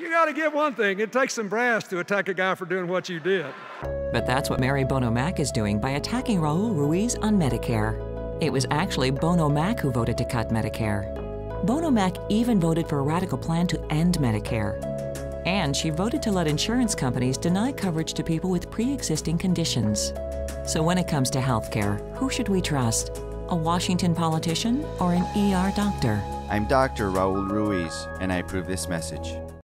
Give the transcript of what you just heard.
You got to give one thing it takes some brass to attack a guy for doing what you did. But that's what Mary Bono Mack is doing by attacking Raul Ruiz on Medicare. It was actually Bono Mack who voted to cut Medicare. Bono Mack even voted for a radical plan to end Medicare. And she voted to let insurance companies deny coverage to people with pre existing conditions. So when it comes to health care, who should we trust? A Washington politician or an ER doctor? I'm Dr. Raul Ruiz, and I approve this message.